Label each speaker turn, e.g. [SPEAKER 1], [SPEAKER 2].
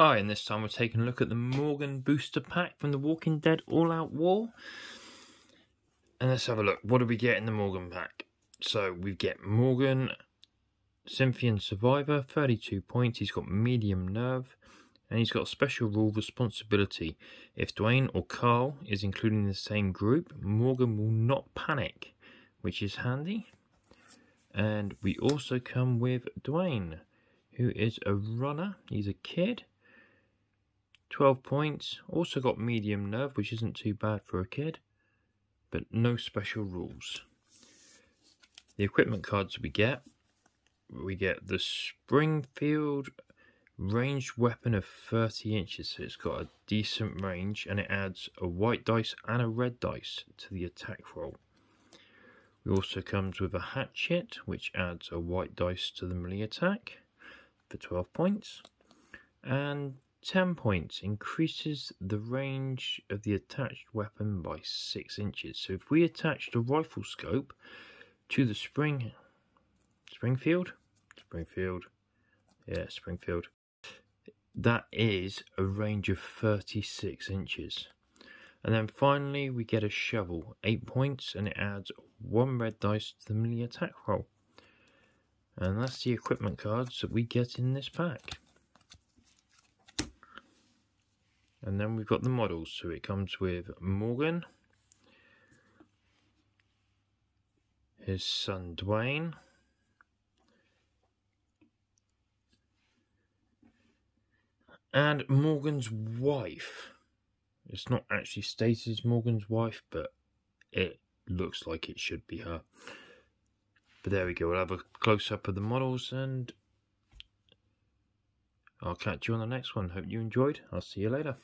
[SPEAKER 1] Hi, and this time we're taking a look at the Morgan booster pack from the Walking Dead All Out War. And let's have a look. What do we get in the Morgan pack? So we get Morgan, Cynthiana Survivor, 32 points. He's got medium nerve, and he's got special rule responsibility. If Duane or Carl is included in the same group, Morgan will not panic, which is handy. And we also come with Duane, who is a runner. He's a kid 12 points. Also got medium nerve, which isn't too bad for a kid, but no special rules. The equipment cards we get, we get the Springfield ranged weapon of 30 inches, so it's got a decent range, and it adds a white dice and a red dice to the attack roll. It also comes with a hatchet, which adds a white dice to the melee attack for 12 points, and 10 points increases the range of the attached weapon by 6 inches. So if we attach the rifle scope to the spring Springfield, Springfield, yeah, Springfield, that is a range of 36 inches. And then finally we get a shovel, 8 points, and it adds 1 red dice to the melee attack roll. And that's the equipment cards that we get in this pack. And then we've got the models. So it comes with Morgan, his son Duane, and Morgan's wife. It's not actually stated as Morgan's wife, but it looks like it should be her. But there we go. We'll have a close up of the models and I'll catch you on the next one. Hope you enjoyed. I'll see you later.